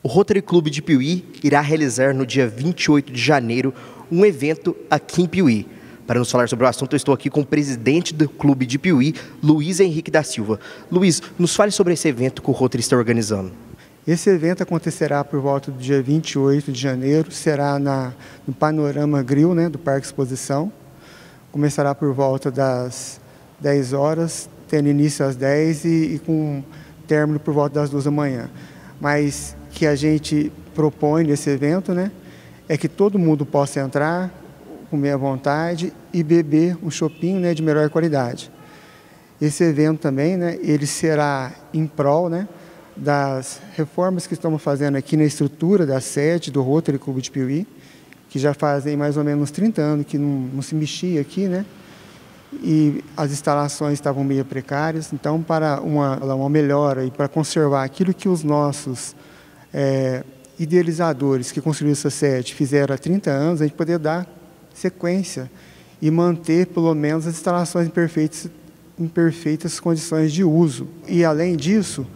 O Rotary Clube de Piuí irá realizar no dia 28 de janeiro um evento aqui em Piuí. Para nos falar sobre o assunto, eu estou aqui com o presidente do Clube de Piuí, Luiz Henrique da Silva. Luiz, nos fale sobre esse evento que o Rotary está organizando. Esse evento acontecerá por volta do dia 28 de janeiro, será na, no Panorama Grill, né, do Parque Exposição. Começará por volta das 10 horas, tendo início às 10 e, e com término por volta das 2 da manhã. Mas que a gente propõe nesse evento, né, é que todo mundo possa entrar, comer à vontade e beber um chopinho, né, de melhor qualidade. Esse evento também, né, ele será em prol, né, das reformas que estamos fazendo aqui na estrutura da sede do Rotary Clube de Piuí, que já fazem mais ou menos 30 anos que não, não se mexia aqui, né? E as instalações estavam meio precárias, então para uma, uma melhora e para conservar aquilo que os nossos é, idealizadores que construíram essa sede fizeram há 30 anos, a gente poder dar sequência e manter pelo menos as instalações em perfeitas, em perfeitas condições de uso. E além disso,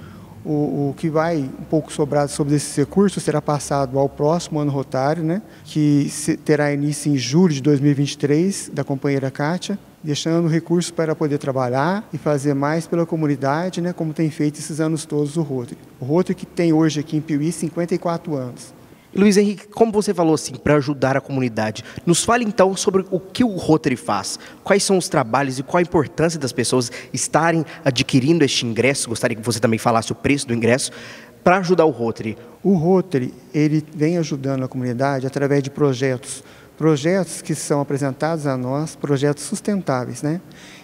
o, o, que vai um pouco sobrado sobre esses recursos será passado ao próximo ano rotário, né, que terá início em julho de 2023, da companheira Kátia, deixando recursos para poder trabalhar e fazer mais pela comunidade, né, como tem feito esses anos todos o Rotary. O Rotary que tem hoje aqui em Piuí 54 anos. Luiz Henrique, como você falou assim, para ajudar a comunidade, nos fale então sobre o que o Rotary faz, quais são os trabalhos e qual a importância das pessoas estarem adquirindo este ingresso. Gostaria que você também falasse o preço do ingresso para ajudar o Rotary. O Rotary ele vem ajudando a comunidade através de projetos projetos que são apresentados a nós, projetos sustentáveis, né?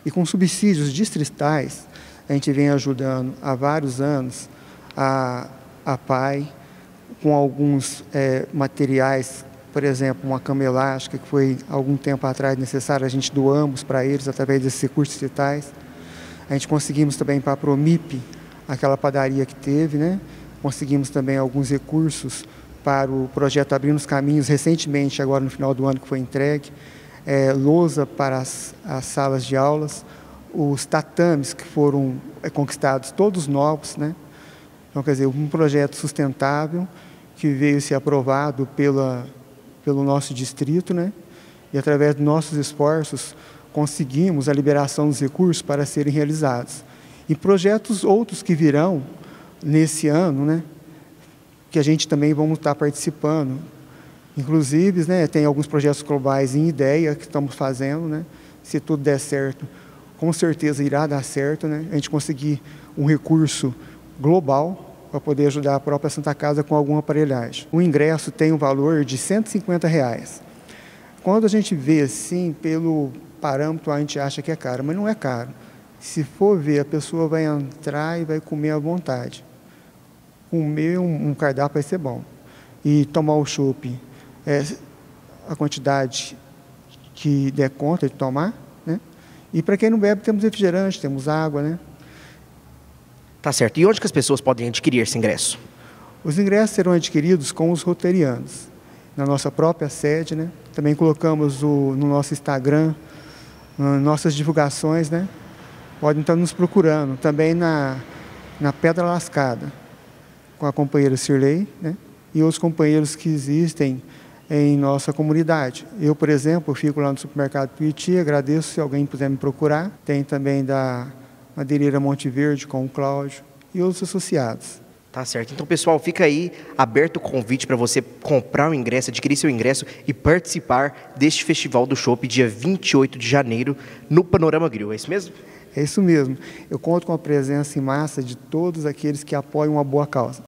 E com subsídios distritais, a gente vem ajudando há vários anos a, a PAI, com alguns é, materiais, por exemplo, uma cama elástica, que foi algum tempo atrás necessária, a gente doamos para eles através desses recursos distritais. A gente conseguimos também para a Promip, aquela padaria que teve, né? Conseguimos também alguns recursos para o projeto Abrindo os Caminhos, recentemente, agora no final do ano que foi entregue, é, lousa para as, as, salas de aulas, os tatames que foram é, conquistados, todos novos, né? Então, quer dizer, um projeto sustentável que veio ser aprovado pela, pelo nosso distrito, né? E através dos nossos esforços conseguimos a liberação dos recursos para serem realizados. E projetos outros que virão nesse ano, né? Que a gente também vamos estar participando. Inclusive, né, tem alguns projetos globais em ideia que estamos fazendo, né? Se tudo der certo, com certeza irá dar certo, né? A gente conseguir um recurso global para poder ajudar a própria Santa Casa com alguma aparelhagem. O ingresso tem um valor de 150 reais. Quando a gente vê assim, pelo parâmetro, a gente acha que é caro, mas não é caro. Se for ver, a pessoa vai entrar e vai comer à vontade comer um, um cardápio vai ser bom. E tomar o chopp, é, a quantidade que der conta de tomar, né? E para quem não bebe, temos refrigerante, temos água, né? Tá certo. E onde que as pessoas podem adquirir esse ingresso? Os ingressos serão adquiridos com os roterianos, na nossa própria sede, né? Também colocamos o, no nosso Instagram, nossas divulgações, né? Podem estar nos procurando. Também na, na Pedra Lascada com a companheira Sirley né, e os companheiros que existem em nossa comunidade. Eu, por exemplo, fico lá no supermercado Piuti, agradeço se alguém puder me procurar. Tem também da Madeireira Monte Verde com o Cláudio e outros associados. Tá certo. Então, pessoal, fica aí aberto o convite para você comprar o ingresso, adquirir seu ingresso e participar deste Festival do Chopp, dia 28 de janeiro, no Panorama Grill. É isso mesmo? É isso mesmo. Eu conto com a presença em massa de todos aqueles que apoiam uma boa causa.